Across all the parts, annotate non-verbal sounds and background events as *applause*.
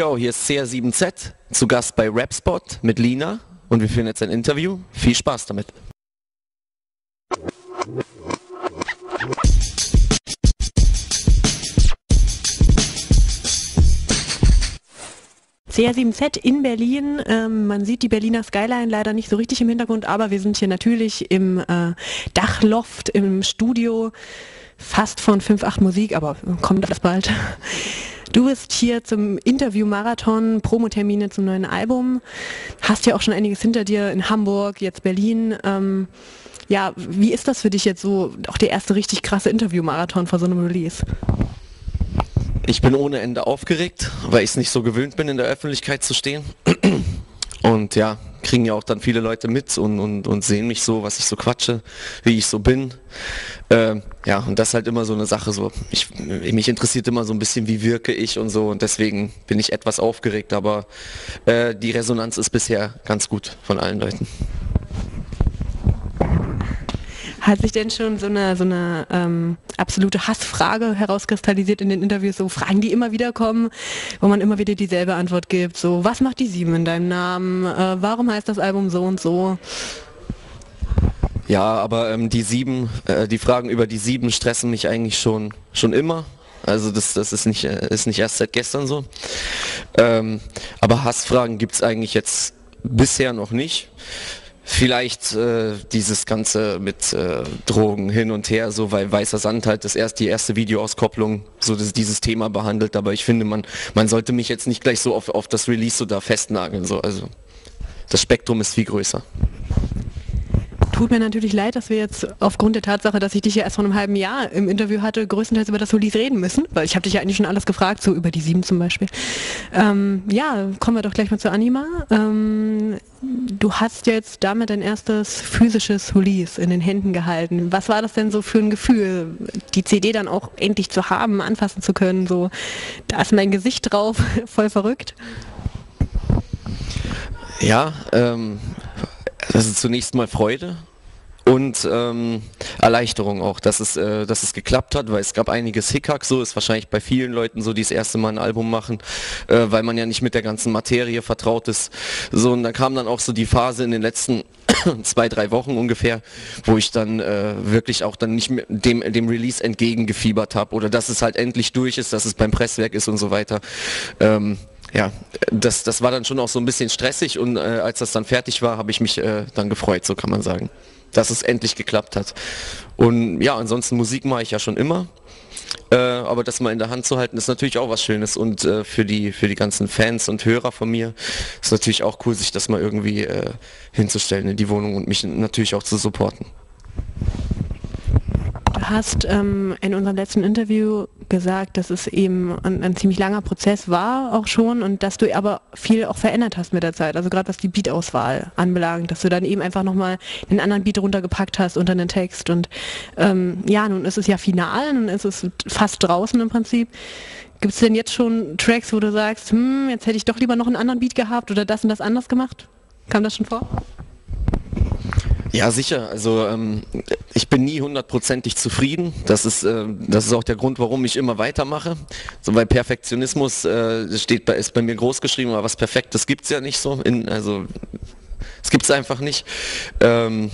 Yo, hier ist CR7Z, zu Gast bei Rapspot mit Lina und wir führen jetzt ein Interview. Viel Spaß damit. CR7Z in Berlin. Ähm, man sieht die Berliner Skyline leider nicht so richtig im Hintergrund, aber wir sind hier natürlich im äh, Dachloft, im Studio, fast von 5.8 Musik, aber kommt das bald. Du bist hier zum Interview-Marathon, Promotermine zum neuen Album, hast ja auch schon einiges hinter dir in Hamburg, jetzt Berlin. Ähm, ja, wie ist das für dich jetzt so, auch der erste richtig krasse Interview-Marathon vor so einem Release? Ich bin ohne Ende aufgeregt, weil ich es nicht so gewöhnt bin, in der Öffentlichkeit zu stehen. Und ja, kriegen ja auch dann viele Leute mit und, und, und sehen mich so, was ich so quatsche, wie ich so bin. Ähm, ja, und das ist halt immer so eine Sache so. Ich, mich interessiert immer so ein bisschen, wie wirke ich und so und deswegen bin ich etwas aufgeregt, aber äh, die Resonanz ist bisher ganz gut von allen Leuten. Hat sich denn schon so eine, so eine ähm, absolute Hassfrage herauskristallisiert in den Interviews, so Fragen, die immer wieder kommen, wo man immer wieder dieselbe Antwort gibt, so was macht die Sieben in deinem Namen, äh, warum heißt das Album so und so? Ja, aber ähm, die Sieben, äh, die Fragen über die Sieben stressen mich eigentlich schon, schon immer. Also das, das ist, nicht, äh, ist nicht erst seit gestern so. Ähm, aber Hassfragen gibt es eigentlich jetzt bisher noch nicht. Vielleicht äh, dieses Ganze mit äh, Drogen hin und her, so weil Weißer Sand halt das erst die erste Videoauskopplung so dieses Thema behandelt, aber ich finde man man sollte mich jetzt nicht gleich so auf, auf das Release so da festnageln so. Also das Spektrum ist viel größer tut mir natürlich leid, dass wir jetzt aufgrund der Tatsache, dass ich dich ja erst vor einem halben Jahr im Interview hatte, größtenteils über das Release reden müssen, weil ich habe dich ja eigentlich schon alles gefragt, so über die sieben zum Beispiel. Ähm, ja, kommen wir doch gleich mal zu Anima. Ähm, du hast jetzt damit dein erstes physisches Release in den Händen gehalten. Was war das denn so für ein Gefühl, die CD dann auch endlich zu haben, anfassen zu können? So, da ist mein Gesicht drauf, *laughs* voll verrückt. Ja, ähm, das ist zunächst mal Freude und ähm, Erleichterung auch, dass es, äh, dass es geklappt hat, weil es gab einiges Hickhack, so ist wahrscheinlich bei vielen Leuten so, die das erste Mal ein Album machen, äh, weil man ja nicht mit der ganzen Materie vertraut ist. So und dann kam dann auch so die Phase in den letzten *clears throat* zwei, drei Wochen ungefähr, wo ich dann äh, wirklich auch dann nicht mehr dem, dem Release entgegengefiebert habe oder dass es halt endlich durch ist, dass es beim Presswerk ist und so weiter. Ähm, ja, das, das war dann schon auch so ein bisschen stressig und äh, als das dann fertig war, habe ich mich äh, dann gefreut, so kann man sagen dass es endlich geklappt hat. Und ja, ansonsten Musik mache ich ja schon immer. Äh, aber das mal in der Hand zu halten, ist natürlich auch was Schönes. Und äh, für, die, für die ganzen Fans und Hörer von mir ist natürlich auch cool, sich das mal irgendwie äh, hinzustellen in die Wohnung und mich natürlich auch zu supporten. Du hast ähm, in unserem letzten Interview gesagt, dass es eben ein, ein, ziemlich langer Prozess war auch schon und dass du aber viel auch verändert hast mit der Zeit. Also gerade was die Beatauswahl anbelangt, dass du dann eben einfach nochmal einen anderen Beat runtergepackt hast unter den Text. Und ähm, ja, nun ist es ja final, nun ist es fast draußen im Prinzip. Gibt es denn jetzt schon Tracks, wo du sagst, hm, jetzt hätte ich doch lieber noch einen anderen Beat gehabt oder das und das anders gemacht? Kam das schon vor? Ja, sicher. Also ähm, ich bin nie hundertprozentig zufrieden. Das ist, äh, das ist auch der Grund, warum ich immer weitermache. So, weil Perfektionismus äh, steht bei, ist bei mir groß geschrieben, aber was Perfektes gibt es ja nicht so. In, also es gibt es einfach nicht. Ähm,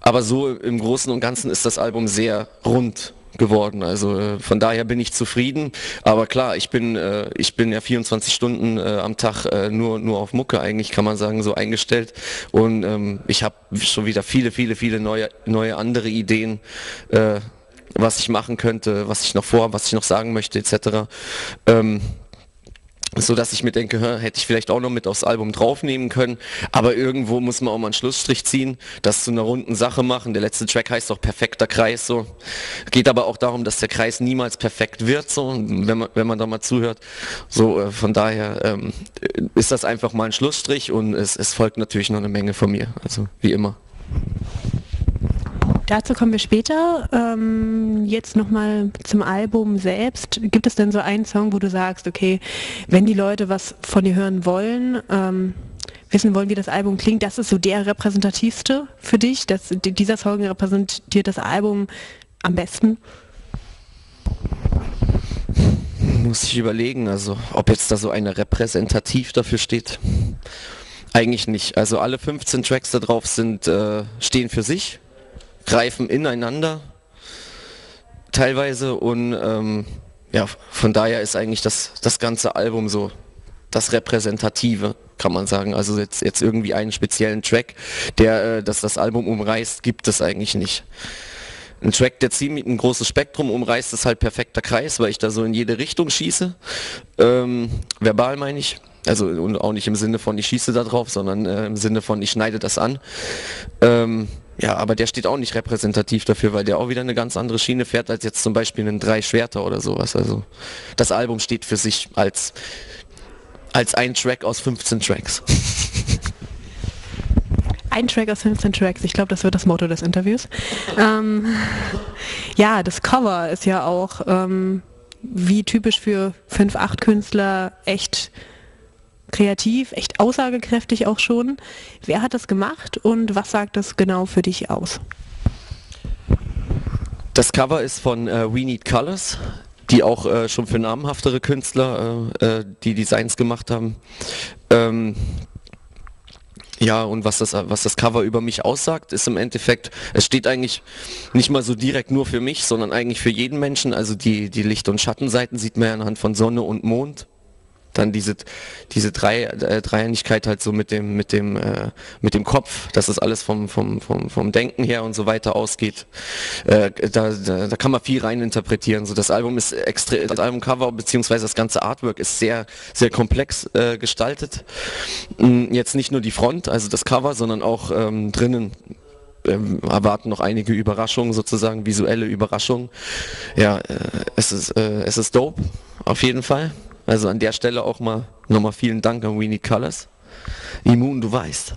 aber so im Großen und Ganzen ist das Album sehr rund geworden. Also äh, von daher bin ich zufrieden. Aber klar, ich bin, äh, ich bin ja 24 Stunden äh, am Tag äh, nur, nur auf Mucke eigentlich, kann man sagen, so eingestellt. Und ähm, ich habe schon wieder viele, viele, viele neue, neue andere Ideen, äh, was ich machen könnte, was ich noch vor, was ich noch sagen möchte, etc. Ähm, so dass ich mir denke, hätte ich vielleicht auch noch mit aufs Album draufnehmen können, aber irgendwo muss man auch mal einen Schlussstrich ziehen, das zu einer runden Sache machen. Der letzte Track heißt auch perfekter Kreis, so. Geht aber auch darum, dass der Kreis niemals perfekt wird, so, wenn man, wenn man da mal zuhört. So, äh, von daher ähm, ist das einfach mal ein Schlussstrich und es, es folgt natürlich noch eine Menge von mir, also wie immer. Dazu kommen wir später. Ähm, jetzt nochmal zum Album selbst. Gibt es denn so einen Song, wo du sagst, okay, wenn die Leute was von dir hören wollen, ähm, wissen wollen, wie das Album klingt, das ist so der repräsentativste für dich? dass dieser Song repräsentiert das Album am besten? muss ich überlegen, also ob jetzt da so eine repräsentativ dafür steht. Eigentlich nicht. Also alle 15 Tracks da drauf sind, äh, stehen für sich, greifen ineinander teilweise und ähm, ja, von daher ist eigentlich das, das ganze Album so das Repräsentative, kann man sagen. Also jetzt, jetzt irgendwie einen speziellen Track, der äh, das, das Album umreißt, gibt es eigentlich nicht. Ein Track, der ziemlich ein großes Spektrum umreißt, ist halt perfekter Kreis, weil ich da so in jede Richtung schieße. Ähm, verbal meine ich. Also und auch nicht im Sinne von ich schieße da drauf, sondern äh, im Sinne von ich schneide das an. Ähm, ja, aber der steht auch nicht repräsentativ dafür, weil der auch wieder eine ganz andere Schiene fährt als jetzt zum Beispiel ein Drei Schwerter oder sowas. Also das Album steht für sich als, als ein Track aus 15 Tracks. Ein Track aus 15 Tracks, ich glaube, das wird das Motto des Interviews. Ähm, ja, das Cover ist ja auch ähm, wie typisch für 5-8 Künstler echt kreativ, echt aussagekräftig auch schon. Wer hat das gemacht und was sagt das genau für dich aus? Das Cover ist von äh, We Need Colors, die auch äh, schon für namhaftere Künstler äh, äh die Designs gemacht haben. Ähm, ja, und was das, was das Cover über mich aussagt, ist im Endeffekt, es steht eigentlich nicht mal so direkt nur für mich, sondern eigentlich für jeden Menschen. Also die, die Licht- und Schattenseiten sieht man ja anhand von Sonne und Mond dann diese diese drei, äh, Dreieinigkeit halt so mit dem mit dem äh, mit dem Kopf, dass es alles vom vom vom vom Denken her und so weiter ausgeht. Äh, da, da, da kann man viel rein interpretieren. So das Album ist extrem, das Albumcover beziehungsweise das ganze Artwork ist sehr sehr komplex äh, gestaltet. Mm, jetzt nicht nur die Front, also das Cover, sondern auch ähm, drinnen ähm, erwarten noch einige Überraschungen, sozusagen visuelle Überraschungen. Ja, äh, es ist äh, es ist dope, auf jeden Fall. Also an der Stelle auch mal nochmal vielen Dank an Weenie Colors. Immun, du weißt.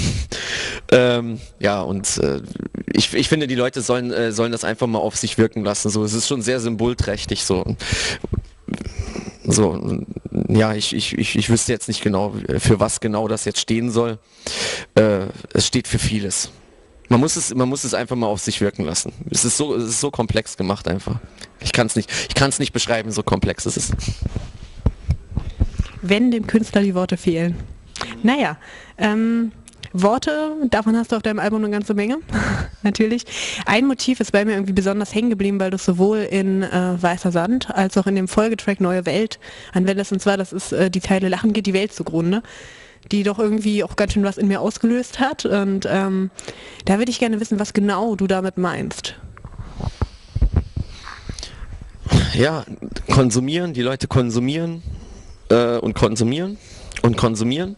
*laughs* ähm, ja, und äh, ich, ich finde, die Leute sollen, äh, sollen das einfach mal auf sich wirken lassen. So, es ist schon sehr symbolträchtig so. So, ja, ich, ich, ich, ich wüsste jetzt nicht genau, für was genau das jetzt stehen soll. Äh, es steht für vieles. Man muss es, man muss es einfach mal auf sich wirken lassen. Es ist so, es ist so komplex gemacht einfach. Ich kann es nicht, es nicht beschreiben, so komplex ist es. Wenn dem Künstler die Worte fehlen. Naja, ähm, Worte, davon hast du auf deinem Album eine ganze Menge, *laughs* natürlich. Ein Motiv ist bei mir irgendwie besonders hängen geblieben, weil du sowohl in äh, Weißer Sand als auch in dem Folgetrack Neue Welt anwendest. Und zwar, das ist äh, die Teile Lachen geht die Welt zugrunde die doch irgendwie auch ganz schön was in mir ausgelöst hat. Und ähm, da würde ich gerne wissen, was genau du damit meinst. Ja, konsumieren, die Leute konsumieren äh, und konsumieren und konsumieren.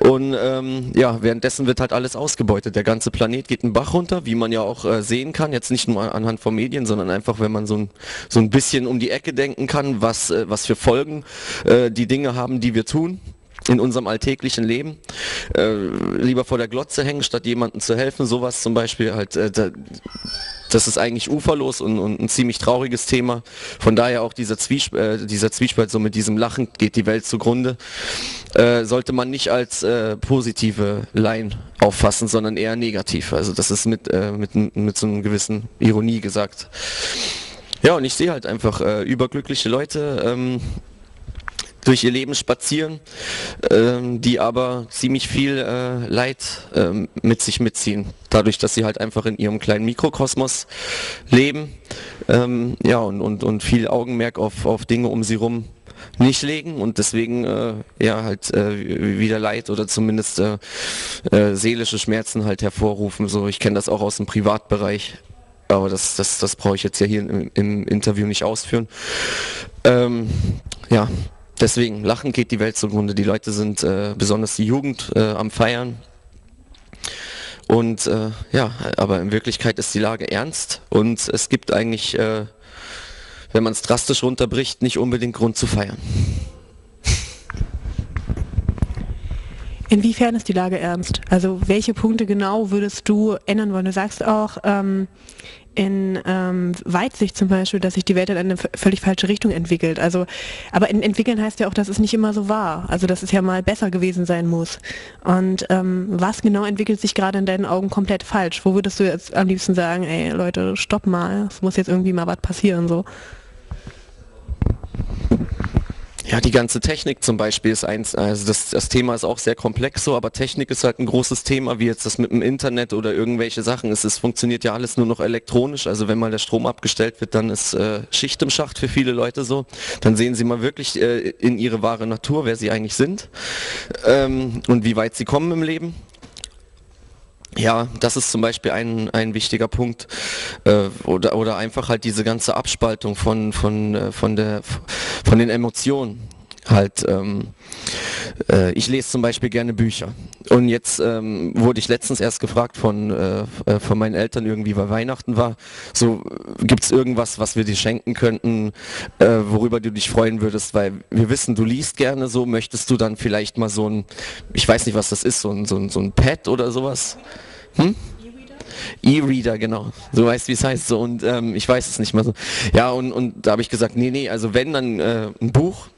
Und ähm, ja, währenddessen wird halt alles ausgebeutet. Der ganze Planet geht einen Bach runter, wie man ja auch äh, sehen kann, jetzt nicht nur anhand von Medien, sondern einfach, wenn man so ein, so ein bisschen um die Ecke denken kann, was, äh, was für Folgen äh, die Dinge haben, die wir tun in unserem alltäglichen Leben. Äh, lieber vor der Glotze hängen, statt jemandem zu helfen. Sowas zum Beispiel halt, äh, da, das ist eigentlich uferlos und, und, ein ziemlich trauriges Thema. Von daher auch dieser, Zwiesp äh, dieser Zwiespalt, so mit diesem Lachen geht die Welt zugrunde, äh, sollte man nicht als äh, positive Line auffassen, sondern eher negativ. Also das ist mit, äh, mit, mit so einer gewissen Ironie gesagt. Ja, und ich sehe halt einfach überglückliche Leute, ähm, durch ihr Leben spazieren, ähm, die aber ziemlich viel äh, Leid ähm, mit sich mitziehen, dadurch, dass sie halt einfach in ihrem kleinen Mikrokosmos leben, ähm, ja und, und, und viel Augenmerk auf, auf Dinge um sie rum nicht legen und deswegen äh, ja halt äh, wieder Leid oder zumindest äh, äh, seelische Schmerzen halt hervorrufen. So, ich kenne das auch aus dem Privatbereich, aber das, das, das brauche ich jetzt ja hier im, im Interview nicht ausführen. Ähm, ja, Deswegen, lachen geht die Welt zugrunde. Die Leute sind, äh, besonders die Jugend, äh, am Feiern. Und äh, ja, aber in Wirklichkeit ist die Lage ernst und es gibt eigentlich, äh, wenn man es drastisch runterbricht, nicht unbedingt Grund zu feiern. Inwiefern ist die Lage ernst? Also welche Punkte genau würdest du ändern wollen? Du sagst auch, ähm, in ähm, Weitsicht zum Beispiel, dass sich die Welt in eine völlig falsche Richtung entwickelt. Also, aber in, entwickeln heißt ja auch, dass es nicht immer so war. Also, dass es ja mal besser gewesen sein muss. Und ähm, was genau entwickelt sich gerade in deinen Augen komplett falsch? Wo würdest du jetzt am liebsten sagen, ey Leute, stopp mal, es muss jetzt irgendwie mal was passieren so? Ja, die ganze Technik zum Beispiel ist eins, also das, das Thema ist auch sehr komplex so, aber Technik ist halt ein großes Thema, wie jetzt das mit dem Internet oder irgendwelche Sachen ist. Es funktioniert ja alles nur noch elektronisch, also wenn mal der Strom abgestellt wird, dann ist äh, Schicht im Schacht für viele Leute so. Dann sehen sie mal wirklich äh, in ihre wahre Natur, wer sie eigentlich sind ähm, und wie weit sie kommen im Leben. Ja, das ist zum Beispiel ein, ein wichtiger Punkt. Äh, oder, oder einfach halt diese ganze Abspaltung von, von, äh, von, der, von den Emotionen. Halt, ähm, äh, ich lese zum Beispiel gerne Bücher. Und jetzt ähm, wurde ich letztens erst gefragt von, äh, äh von meinen Eltern irgendwie, weil Weihnachten war, so gibt es irgendwas, was wir dir schenken könnten, äh, worüber du dich freuen würdest, weil wir wissen, du liest gerne so, möchtest du dann vielleicht mal so ein, ich weiß nicht, was das ist, so ein, so ein, so ein Pad oder sowas? Hm? E-Reader, genau. So weißt wie es heißt. So und ähm, ich weiß es nicht mehr so. Ja, und, und da habe ich gesagt, nee, nee, also wenn dann äh, ein Buch,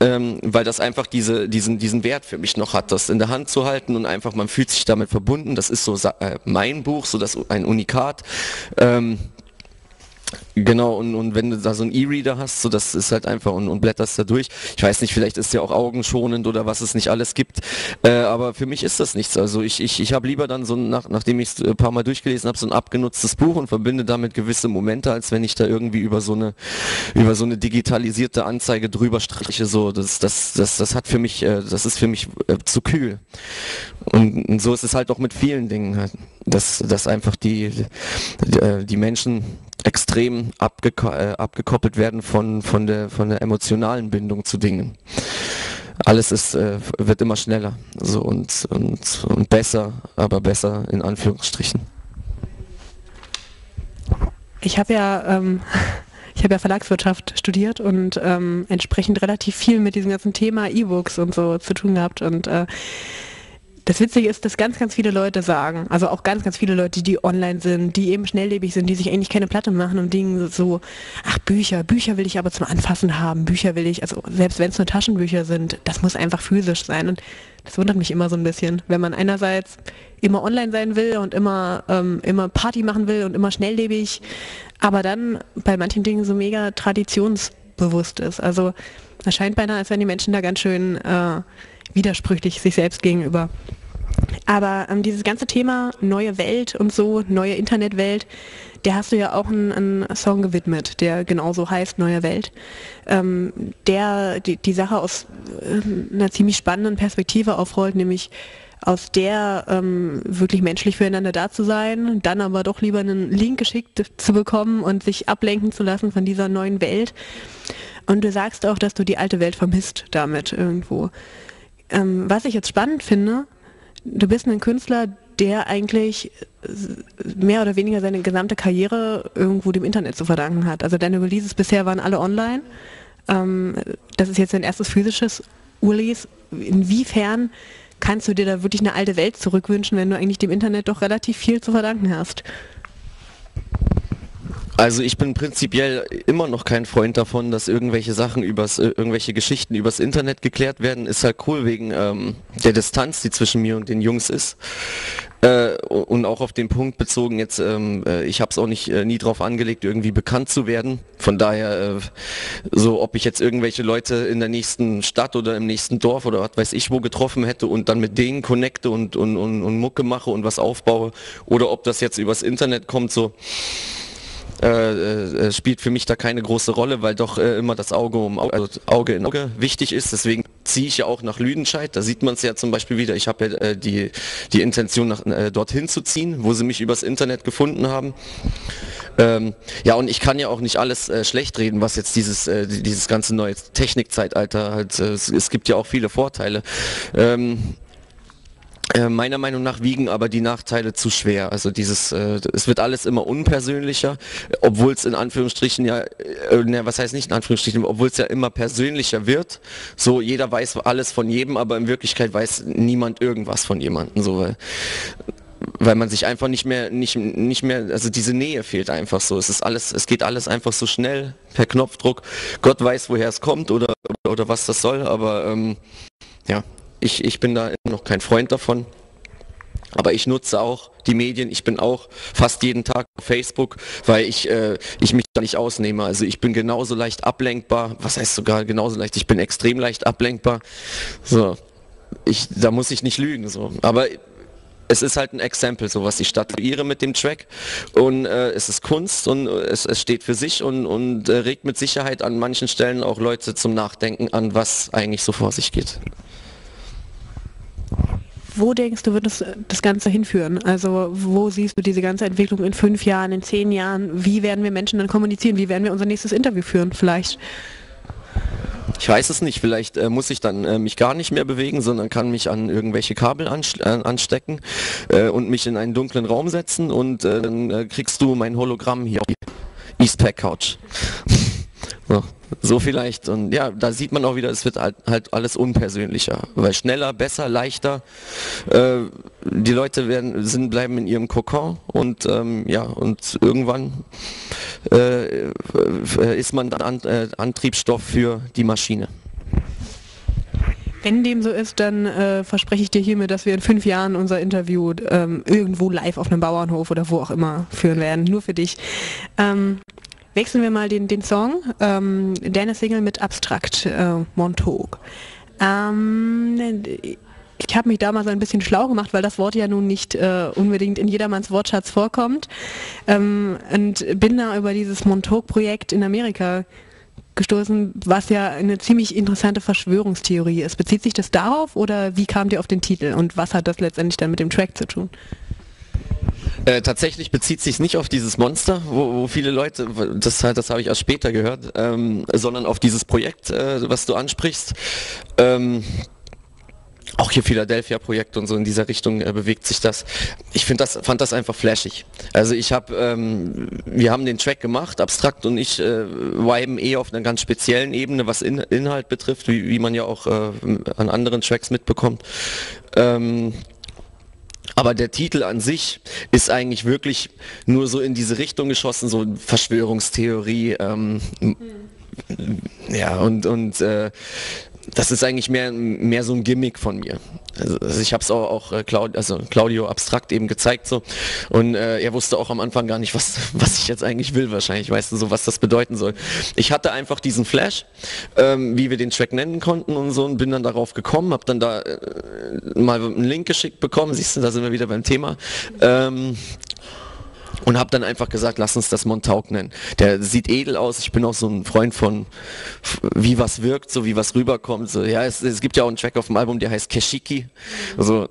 ähm, weil das einfach diese, diesen, diesen Wert für mich noch hat, das in der Hand zu halten und einfach, man fühlt sich damit verbunden. Das ist so äh, mein Buch, so das ein Unikat. Ähm, Genau, und, und wenn du da so einen E-Reader hast, so das ist halt einfach und, und blätterst da durch. Ich weiß nicht, vielleicht ist ja auch augenschonend oder was es nicht alles gibt. Äh, aber für mich ist das nichts. Also ich, ich, ich habe lieber dann so, nach, nachdem ich es ein paar Mal durchgelesen habe, so ein abgenutztes Buch und verbinde damit gewisse Momente, als wenn ich da irgendwie über so eine, über so eine digitalisierte Anzeige drüber striche. So, das, das, das, das hat für mich, äh, das ist für mich äh, zu kühl. Und, und so ist es halt auch mit vielen Dingen, halt, dass, dass einfach die, die, äh, die Menschen extrem abgeko äh, abgekoppelt werden von, von, der, von der emotionalen Bindung zu Dingen. Alles ist, äh, wird immer schneller so und, und, und besser, aber besser in Anführungsstrichen. Ich habe ja, ähm, *laughs* ich habe ja Verlagswirtschaft studiert und ähm, entsprechend relativ viel mit diesem ganzen Thema E-Books und so zu tun gehabt und äh, das Witzige ist, dass ganz, ganz viele Leute sagen, also auch ganz, ganz viele Leute, die online sind, die eben schnelllebig sind, die sich eigentlich keine Platte machen und Dinge so, ach Bücher, Bücher will ich aber zum Anfassen haben, Bücher will ich, also selbst wenn es nur Taschenbücher sind, das muss einfach physisch sein und das wundert mich immer so ein bisschen, wenn man einerseits immer online sein will und immer, ähm, immer Party machen will und immer schnelllebig, aber dann bei manchen Dingen so mega traditionsbewusst ist. Also es scheint beinahe, als wenn die Menschen da ganz schön äh, widersprüchlich sich selbst gegenüber. Aber ähm, dieses ganze Thema neue Welt und so, neue Internetwelt, der hast du ja auch einen, einen Song gewidmet, der genauso heißt Neue Welt, ähm, der die, die Sache aus äh, einer ziemlich spannenden Perspektive aufrollt, nämlich aus der ähm, wirklich menschlich füreinander da zu sein, dann aber doch lieber einen Link geschickt zu bekommen und sich ablenken zu lassen von dieser neuen Welt. Und du sagst auch, dass du die alte Welt vermisst damit irgendwo. Ähm, was ich jetzt spannend finde, du bist ein Künstler, der eigentlich mehr oder weniger seine gesamte Karriere irgendwo dem Internet zu verdanken hat. Also deine Releases bisher waren alle online. Ähm, das ist jetzt dein erstes physisches Release. Inwiefern kannst du dir da wirklich eine alte Welt zurückwünschen, wenn du eigentlich dem Internet doch relativ viel zu verdanken hast? Also ich bin prinzipiell immer noch kein Freund davon, dass irgendwelche Sachen übers, äh, irgendwelche Geschichten übers Internet geklärt werden. Ist halt cool wegen ähm, der Distanz, die zwischen mir und den Jungs ist. Äh, und auch auf den Punkt bezogen jetzt, ähm, äh, ich habe es auch nicht äh, nie drauf angelegt, irgendwie bekannt zu werden. Von daher, äh, so ob ich jetzt irgendwelche Leute in der nächsten Stadt oder im nächsten Dorf oder was weiß ich wo getroffen hätte und dann mit denen connecte und, und, und, und Mucke mache und was aufbaue oder ob das jetzt übers Internet kommt, so äh, äh, spielt für mich da keine große Rolle, weil doch äh, immer das Auge um Auge, also Auge in Auge wichtig ist. Deswegen ziehe ich ja auch nach Lüdenscheid. Da sieht man es ja zum Beispiel wieder. Ich habe ja äh, die, die Intention, nach, äh, dorthin zu ziehen, wo sie mich übers Internet gefunden haben. Ähm, ja, und ich kann ja auch nicht alles äh, schlecht reden, was jetzt dieses, dieses ganze neue Technikzeitalter halt, es, es, gibt ja auch viele Vorteile. Ähm, äh, meiner Meinung nach wiegen aber die Nachteile zu schwer. Also dieses, äh, es wird alles immer unpersönlicher, obwohl es in Anführungsstrichen ja, äh, ne, was heißt nicht in Anführungsstrichen, obwohl es ja immer persönlicher wird. So jeder weiß alles von jedem, aber in Wirklichkeit weiß niemand irgendwas von jemandem. So, weil, weil man sich einfach nicht mehr, nicht, nicht mehr, also diese Nähe fehlt einfach so. Es ist alles, es geht alles einfach so schnell per Knopfdruck. Gott weiß, woher es kommt oder oder was das soll, aber ähm, ja, ich, ich bin da noch kein Freund davon. Aber ich nutze auch die Medien. Ich bin auch fast jeden Tag auf Facebook, weil ich, äh, ich mich da nicht ausnehme. Also ich bin genauso leicht ablenkbar. Was heißt sogar genauso leicht? Ich bin extrem leicht ablenkbar. So, ich, da muss ich nicht lügen. So, aber es ist halt ein Exempel, so was ich statuiere mit dem Track und äh, es ist Kunst und äh, es, es steht für sich und, und äh, regt mit Sicherheit an manchen Stellen auch Leute zum Nachdenken an, was eigentlich so vor sich geht. Wo denkst du, wird das, das Ganze hinführen? Also wo siehst du diese ganze Entwicklung in fünf Jahren, in zehn Jahren? Wie werden wir Menschen dann kommunizieren? Wie werden wir unser nächstes Interview führen vielleicht? Ich weiß es nicht, vielleicht äh, muss ich dann äh, mich gar nicht mehr bewegen, sondern kann mich an irgendwelche Kabel äh, anstecken äh, und mich in einen dunklen Raum setzen und äh, dann äh, kriegst du mein Hologramm hier auf die Eastpack Couch. So, so, vielleicht und ja, da sieht man auch wieder, es wird halt, halt alles unpersönlicher, weil schneller, besser, leichter. die Leute werden sind bleiben in ihrem Kokon und ähm, ja und irgendwann äh, äh, ist man dann an, äh, Antriebsstoff für die Maschine. Wenn dem so ist, dann äh, verspreche ich dir hiermit, dass wir in fünf Jahren unser Interview ähm, irgendwo live auf einem Bauernhof oder wo auch immer führen werden, nur für dich. Ähm, wechseln wir mal den, den Song, ähm, deine Single mit Abstrakt, äh, Montauk. Ähm, ich habe mich damals ein bisschen schlau gemacht, weil das Wort ja nun nicht äh, unbedingt in jedermanns Wortschatz vorkommt. Ähm, und bin da über dieses Montauk-Projekt in Amerika gestoßen, was ja eine ziemlich interessante Verschwörungstheorie ist. Bezieht sich das darauf oder wie kam ihr auf den Titel und was hat das letztendlich dann mit dem Track zu tun? Äh, tatsächlich bezieht sich nicht auf dieses Monster, wo, wo viele Leute, das, das habe ich erst später gehört, ähm, sondern auf dieses Projekt, äh, was du ansprichst. Ähm, auch hier Philadelphia Projekt und so in dieser Richtung äh, bewegt sich das. Ich das, fand das einfach flashig. Also ich habe, ähm, wir haben den Track gemacht, abstrakt und ich äh, viben eh auf einer ganz speziellen Ebene, was in, Inhalt betrifft, wie, wie man ja auch äh, an anderen Tracks mitbekommt. Ähm, aber der Titel an sich ist eigentlich wirklich nur so in diese Richtung geschossen, so Verschwörungstheorie. Ähm, mhm. Ja, und, und äh, das ist eigentlich mehr, mehr so ein Gimmick von mir. Also, also ich habe es auch, auch äh, Claudio, also Claudio abstrakt eben gezeigt so und äh, er wusste auch am Anfang gar nicht, was, *laughs* was ich jetzt eigentlich will wahrscheinlich, weißt du, so was das bedeuten soll. Ich hatte einfach diesen Flash, ähm, wie wir den Track nennen konnten und so und bin dann darauf gekommen, habe dann da äh, mal einen Link geschickt bekommen, siehst du, da sind wir wieder beim Thema. Ähm, und habe dann einfach gesagt, lass uns das Montauk nennen. Der sieht edel aus. Ich bin auch so ein Freund von, wie was wirkt, so wie was rüberkommt. So, ja, es, es gibt ja auch einen Track auf dem Album, der heißt Keshiki. Also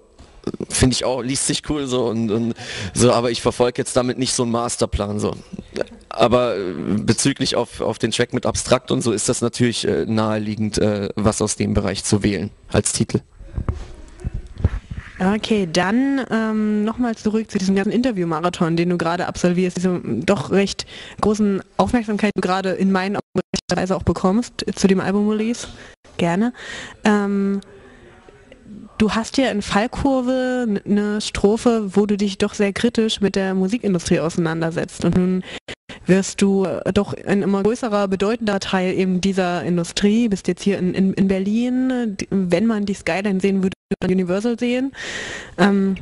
finde ich auch, liest sich cool so und, und so, aber ich verfolge jetzt damit nicht so einen Masterplan so. Aber äh, bezüglich auf, auf den Track mit Abstrakt und so ist das natürlich äh, naheliegend, äh, was aus dem Bereich zu wählen als Titel. Okay, dann ähm, nochmal zurück zu diesem ganzen Interview-Marathon, den du gerade absolvierst, diese doch recht großen Aufmerksamkeit, die du gerade in meinen Weise auch bekommst zu dem Album-Release. Gerne. Ähm, du hast ja in Fallkurve eine Strophe, wo du dich doch sehr kritisch mit der Musikindustrie auseinandersetzt. Und nun wirst du doch ein immer größerer, bedeutender Teil eben dieser Industrie, bist jetzt hier in, in, in Berlin, wenn man die Skyline sehen würde, Universal sehen. Ähm,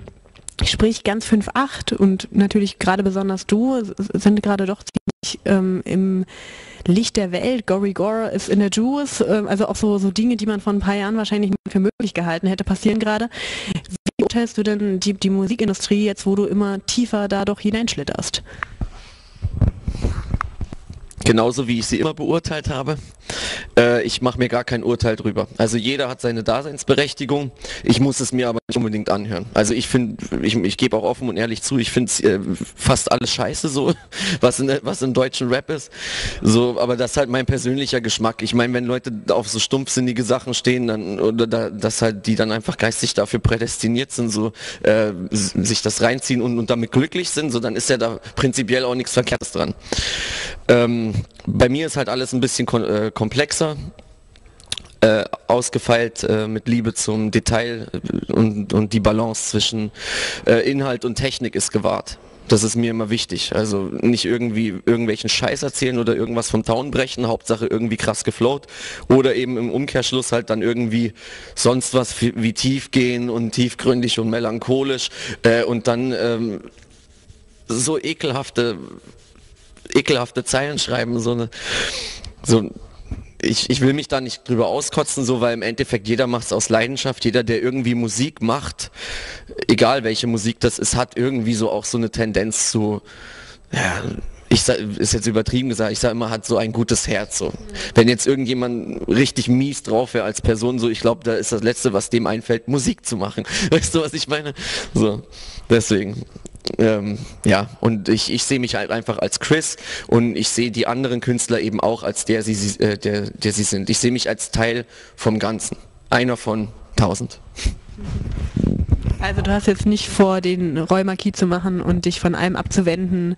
sprich ganz 5.8 und natürlich gerade besonders du sind gerade doch ziemlich ähm, im Licht der Welt. Gory Gore ist in der Juice, äh, also auch so, so Dinge, die man vor ein paar Jahren wahrscheinlich für möglich gehalten hätte, passieren gerade. Wie urteilst du denn die, die Musikindustrie jetzt, wo du immer tiefer da doch hineinschlitterst? Genauso wie ich sie immer beurteilt habe. Äh, ich mache mir gar kein Urteil drüber. Also jeder hat seine Daseinsberechtigung. Ich muss es mir aber nicht unbedingt anhören. Also ich finde, ich, ich gebe auch offen und ehrlich zu, ich finde äh, fast alles scheiße so, *laughs* was in, was im deutschen Rap ist. So, aber das ist halt mein persönlicher Geschmack. Ich meine, wenn Leute auf so stumpfsinnige Sachen stehen, dann oder da, dass halt die dann einfach geistig dafür prädestiniert sind, so äh, sich das reinziehen und, und damit glücklich sind, so dann ist ja da prinzipiell auch nichts Verkehrtes dran. Ähm, bei mir ist halt alles ein bisschen kon äh, komplexer. Äh, ausgefeilt äh, mit Liebe zum Detail äh, und, und die Balance zwischen äh, Inhalt und Technik ist gewahrt. Das ist mir immer wichtig. Also nicht irgendwie irgendwelchen Scheiß erzählen oder irgendwas vom Town brechen, Hauptsache irgendwie krass geflowt. Oder eben im Umkehrschluss halt dann irgendwie sonst was wie tief gehen und tiefgründig und melancholisch äh, und dann ähm, so ekelhafte, ekelhafte Zeilen schreiben, so eine, so ich, ich will mich da nicht drüber auskotzen, so weil im Endeffekt jeder macht es aus Leidenschaft, jeder, der irgendwie Musik macht, egal welche Musik das ist, hat irgendwie so auch so eine Tendenz zu, ja, ich sag, ist jetzt übertrieben gesagt, ich sage immer, hat so ein gutes Herz. So. Wenn jetzt irgendjemand richtig mies drauf wäre als Person, so ich glaube, da ist das Letzte, was dem einfällt, Musik zu machen. *laughs* Weißt du, was ich meine? So, deswegen ähm, ja, und ich, ich sehe mich halt einfach als Chris und ich sehe die anderen Künstler eben auch als der, sie, äh, der, der sie sind. Ich sehe mich als Teil vom Ganzen. Einer von tausend. Also du hast jetzt nicht vor, den Roy Marquis zu machen und dich von allem abzuwenden,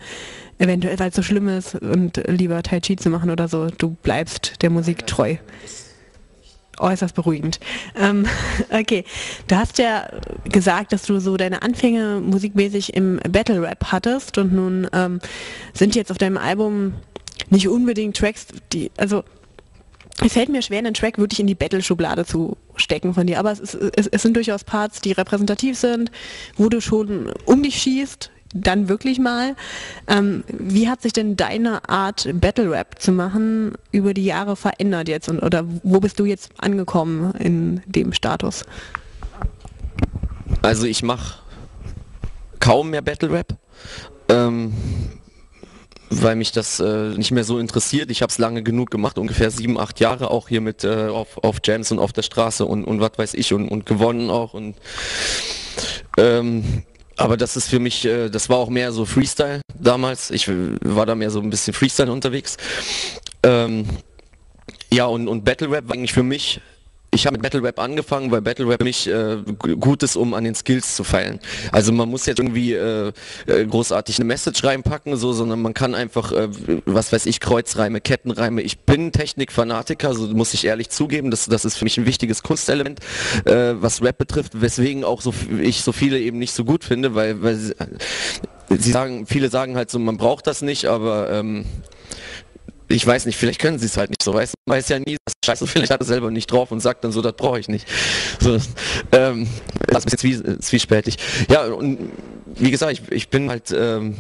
eventuell weil es so schlimm ist und lieber Tai Chi zu machen oder so. Du bleibst der Musik treu äußerst beruhigend. Ähm, *laughs* okay, du hast ja gesagt, dass du so deine Anfänge musikmäßig im Battle Rap hattest und nun ähm, sind jetzt auf deinem Album nicht unbedingt Tracks, die, also es fällt mir schwer, einen Track wirklich in die Battle-Schublade zu stecken von dir, aber es, ist, es, es sind durchaus Parts, die repräsentativ sind, wo du schon um dich schießt, dann wirklich mal. Ähm, wie hat sich denn deine Art Battle Rap zu machen über die Jahre verändert jetzt und oder wo bist du jetzt angekommen in dem Status? Also ich mache kaum mehr Battle Rap. Ähm, weil mich das äh, nicht mehr so interessiert. Ich habe es lange genug gemacht, ungefähr sieben, acht Jahre auch hier mit äh, auf, auf Jams und auf der Straße und, und was weiß ich und, und gewonnen auch und ähm, aber das ist für mich, äh, das war auch mehr so Freestyle damals. Ich war da mehr so ein bisschen Freestyle unterwegs. Ähm, ja, und, und Battle Rap war eigentlich für mich ich habe mit Battle Rap angefangen, weil Battle Rap nicht äh, gut ist, um an den Skills zu feilen. Also man muss jetzt irgendwie äh, äh, großartig eine Message reinpacken, so, sondern man kann einfach, äh, was weiß ich, Kreuzreime, Kettenreime. Ich bin Technikfanatiker, so muss ich ehrlich zugeben. Das, das ist für mich ein wichtiges Kunstelement, äh, was Rap betrifft, weswegen auch so ich so viele eben nicht so gut finde, weil, weil sie, sie sagen, viele sagen halt so, man braucht das nicht, aber ähm, ich weiß nicht, vielleicht können sie es halt nicht so, weiß, weiß ja nie, das scheiße, *laughs* vielleicht hat er selber nicht drauf und sagt dann so, das brauche ich nicht. So, ähm, das ist ein bisschen zwiespältig. Ja, und wie gesagt, ich, ich bin halt ähm,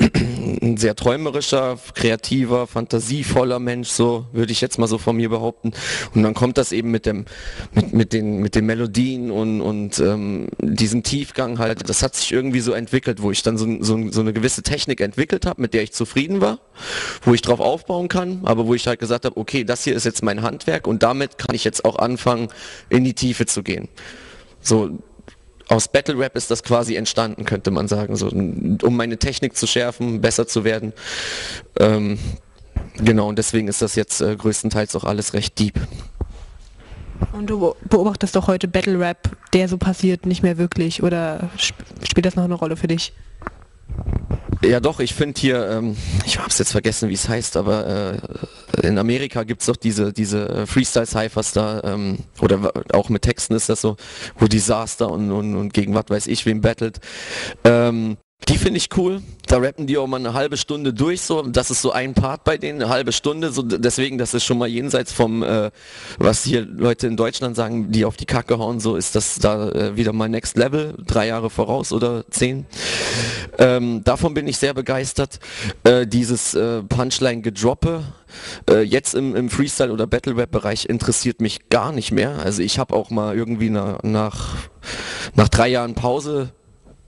ein sehr träumerischer, kreativer, fantasievoller Mensch, so würde ich jetzt mal so von mir behaupten. Und dann kommt das eben mit dem, mit, mit den, mit den Melodien und, und ähm, diesem Tiefgang halt. Das hat sich irgendwie so entwickelt, wo ich dann so, so, so eine gewisse Technik entwickelt habe, mit der ich zufrieden war, wo ich drauf aufbauen kann, aber wo ich halt gesagt habe, okay, das hier ist jetzt mein Handwerk und damit kann ich jetzt auch anfangen, in die Tiefe zu gehen. So, aus Battle Rap ist das quasi entstanden, könnte man sagen, so, um meine Technik zu schärfen, besser zu werden. Ähm, genau, und deswegen ist das jetzt äh, größtenteils auch alles recht deep. Und du beobachtest doch heute Battle Rap, der so passiert, nicht mehr wirklich oder sp spielt das noch eine Rolle für dich? Ja doch, ich finde hier, ähm, ich habe es jetzt vergessen, wie es heißt, aber äh, in Amerika gibt es doch diese, diese äh, Freestyle-Cyphers da, ähm, oder auch mit Texten ist das so, wo Disaster und, und, und gegen was weiß ich wem battelt. Ähm, die finde ich cool. Da rappen die auch mal eine halbe Stunde durch, so. Das ist so ein Part bei denen, eine halbe Stunde. So, deswegen, das ist schon mal jenseits vom, äh, was hier Leute in Deutschland sagen, die auf die Kacke hauen, so ist das da äh, wieder mal Next Level, drei Jahre voraus oder zehn. Ähm, davon bin ich sehr begeistert. Äh, dieses äh, Punchline-Gedroppe, äh, jetzt im, im Freestyle- oder Battle-Rap-Bereich interessiert mich gar nicht mehr. Also ich habe auch mal irgendwie na, nach, nach drei Jahren Pause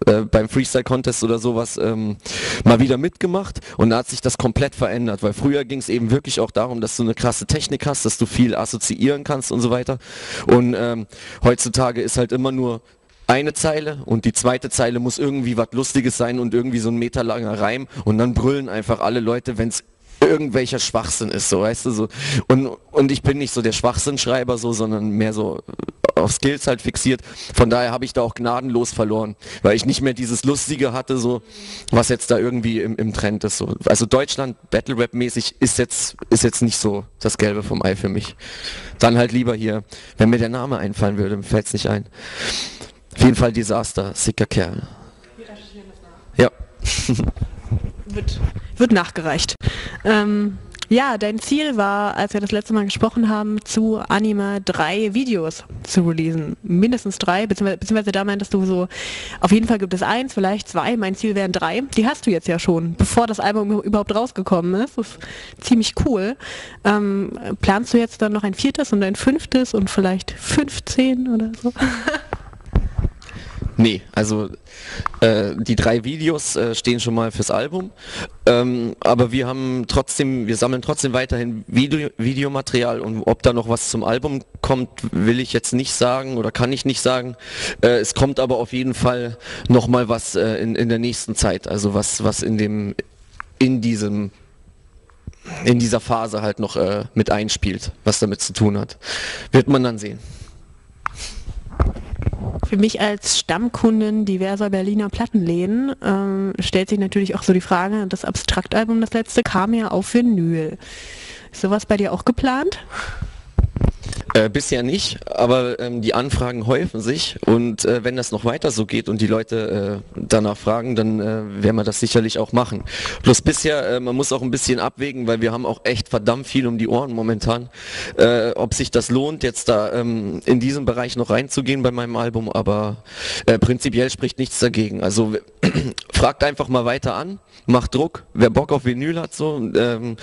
äh, beim Freestyle Contest oder sowas ähm, mal wieder mitgemacht und da hat sich das komplett verändert, weil früher ging es eben wirklich auch darum, dass du eine krasse Technik hast, dass du viel assoziieren kannst und so weiter und ähm, heutzutage ist halt immer nur eine Zeile und die zweite Zeile muss irgendwie was Lustiges sein und irgendwie so ein meterlanger Reim und dann brüllen einfach alle Leute, wenn es irgendwelcher Schwachsinn ist, so weißt du so. Und, und ich bin nicht so der Schwachsinnschreiber so, sondern mehr so auf Skills halt fixiert. Von daher habe ich da auch gnadenlos verloren, weil ich nicht mehr dieses Lustige hatte, so was jetzt da irgendwie im, im Trend ist. So. Also Deutschland Battle Rap mäßig ist jetzt ist jetzt nicht so das Gelbe vom Ei für mich. Dann halt lieber hier, wenn mir der Name einfallen würde, fällt es nicht ein. Auf jeden Fall Desaster, sicker Kerl. Ja. wird, wird nachgereicht. Ähm, ja, dein Ziel war, als wir das letzte Mal gesprochen haben, zu Anima drei Videos zu releasen. Mindestens drei, beziehungsweise, beziehungsweise da meintest du so, auf jeden Fall gibt es eins, vielleicht zwei, mein Ziel wären drei. Die hast du jetzt ja schon, bevor das Album überhaupt rausgekommen ist. Das ist ziemlich cool. Ähm, planst du jetzt dann noch ein viertes und ein fünftes und vielleicht 15 oder so? *laughs* Nee, also äh, die drei Videos äh, stehen schon mal fürs Album, ähm, aber wir haben trotzdem, wir sammeln trotzdem weiterhin Video, Videomaterial und ob da noch was zum Album kommt, will ich jetzt nicht sagen oder kann ich nicht sagen. Äh, es kommt aber auf jeden Fall noch mal was äh, in, in der nächsten Zeit, also was was in dem in diesem in dieser Phase halt noch äh, mit einspielt, was damit zu tun hat. Wird man dann sehen. Für mich als Stammkundin diverser Berliner Plattenläden ähm, stellt sich natürlich auch so die Frage, das Abstraktalbum, das letzte, kam ja auf Vinyl. Ist sowas bei dir auch geplant? Äh, bisher nicht, aber ähm, die Anfragen häufen sich und äh, wenn das noch weiter so geht und die Leute äh, danach fragen, dann äh, werden wir das sicherlich auch machen. Plus bisher, äh, man muss auch ein bisschen abwägen, weil wir haben auch echt verdammt viel um die Ohren momentan, äh, ob sich das lohnt, jetzt da ähm, in diesem Bereich noch reinzugehen bei meinem Album, aber prinzipiell spricht nichts dagegen. Also *clears throat* fragt einfach mal weiter an, macht Druck, wer Bock auf Vinyl hat, so. Ähm,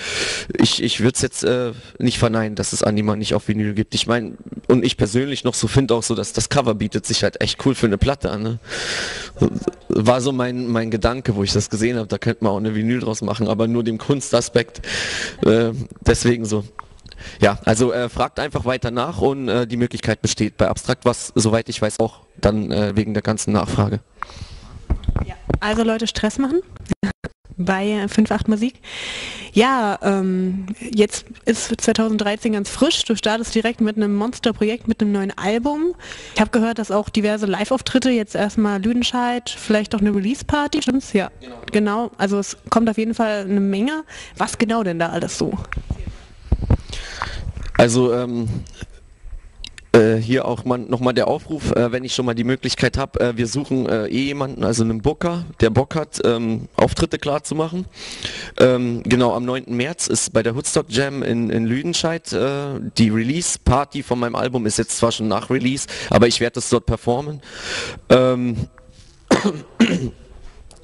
ich ich würde es jetzt nicht verneinen, dass es Anima nicht auf Vinyl gibt. Ich ich meine, und ich persönlich noch so finde auch so, dass das Cover bietet sich halt echt cool für eine Platte an. Ne? War so mein, mein Gedanke, wo ich das gesehen habe, da könnte man auch eine Vinyl draus machen, aber nur dem Kunstaspekt. Äh, deswegen so. Ja, also äh, fragt einfach weiter nach und äh, die Möglichkeit besteht. Bei Abstrakt was, soweit ich weiß, auch dann äh, wegen der ganzen Nachfrage. Ja. Also Leute, Stress machen bei 5.8 Musik. Ja, ähm, jetzt ist 2013 ganz frisch. Du startest direkt mit einem Monsterprojekt, mit einem neuen Album. Ich habe gehört, dass auch diverse Live-Auftritte, jetzt erstmal Lüdenscheid, vielleicht auch eine Release-Party, stimmt's? Ja, genau. genau. Also es kommt auf jeden Fall eine Menge. Was genau denn da alles so? Also ähm, äh, hier auch mal, nochmal der Aufruf, äh, wenn ich schon mal die Möglichkeit habe, äh, wir suchen äh, eh jemanden, also einen Booker, der Bock hat, ähm, Auftritte klar zu machen. Ähm, genau, am 9. März ist bei der Hoodstock Jam in, in Lüdenscheid äh, die Release-Party von meinem Album, ist jetzt zwar schon nach Release, aber ich werde das dort performen. Ähm,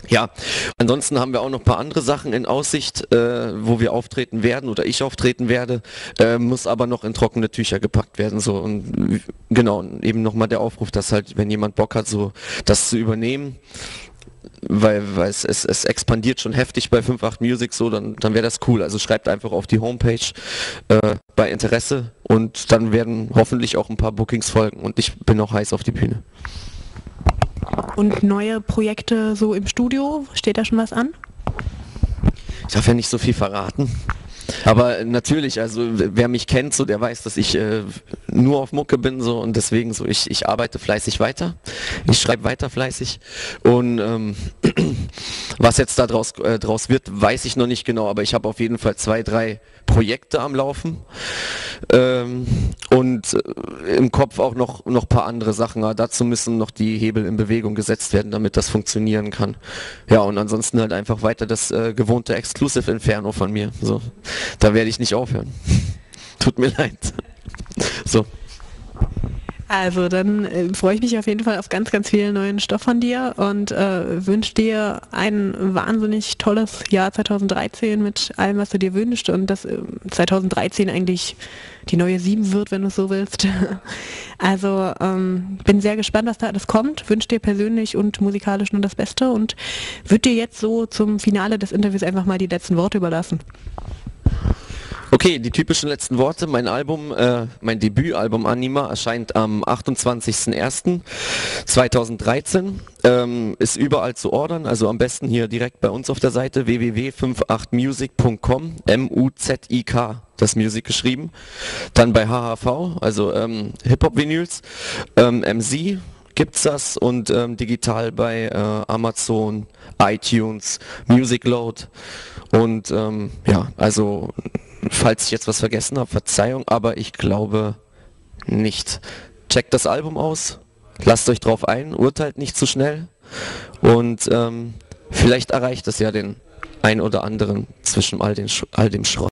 ja, ansonsten haben wir auch noch ein paar andere Sachen in Aussicht, äh, wo wir auftreten werden oder ich auftreten werde, äh, muss aber noch in trockene Tücher gepackt werden. So und genau, eben nochmal der Aufruf, dass halt, wenn jemand Bock hat, so das zu übernehmen, weil, weil es, es, es expandiert schon heftig bei 5.8 Music so, dann, dann wäre das cool. Also schreibt einfach auf die Homepage äh, bei Interesse und dann werden hoffentlich auch ein paar Bookings folgen und ich bin auch heiß auf die Bühne. Und neue Projekte so im Studio, steht da schon was an? Ich darf ja nicht so viel verraten. Aber natürlich, also wer mich kennt, so der weiß, dass ich äh, nur auf Mucke bin so und deswegen so ich, ich arbeite fleißig weiter. Ich schreibe weiter fleißig und ähm, *clears throat* was jetzt da draus, äh, draus wird, weiß ich noch nicht genau, aber ich habe auf jeden Fall zwei, drei Projekte am Laufen ähm, und äh, im Kopf auch noch noch paar andere Sachen. Aber dazu müssen noch die Hebel in Bewegung gesetzt werden, damit das funktionieren kann. Ja und ansonsten halt einfach weiter das äh, gewohnte Exclusive Inferno von mir. So, da werde ich nicht aufhören. Tut mir leid. So. Also dann äh, freue ich mich auf jeden Fall auf ganz, ganz viel neuen Stoff von dir und äh, wünsche dir ein wahnsinnig tolles Jahr 2013 mit allem, was du dir wünschst und dass äh, 2013 eigentlich die neue 7 wird, wenn du so willst. *laughs* Also ähm, bin sehr gespannt, was da alles kommt. Wünsche dir persönlich und musikalisch nur das Beste und würde dir jetzt so zum Finale des Interviews einfach mal die letzten Worte überlassen. Okay, die typischen letzten Worte. Mein Album, äh, mein Debütalbum Anima erscheint am 28.01.2013. Ähm, ist überall zu ordern, also am besten hier direkt bei uns auf der Seite www.58music.com, M-U-Z-I-K, das Music geschrieben. Dann bei HHV, also ähm, Hip-Hop-Vinyls, ähm, MC, gibt's das und ähm, digital bei äh, Amazon, iTunes, Music Load und ähm, ja, also Falls ich jetzt was vergessen habe, Verzeihung, aber ich glaube nicht. Checkt das Album aus, lasst euch drauf ein, urteilt nicht zu schnell und ähm, Vielleicht erreicht es ja den ein oder anderen zwischen all, den, all dem Schrott.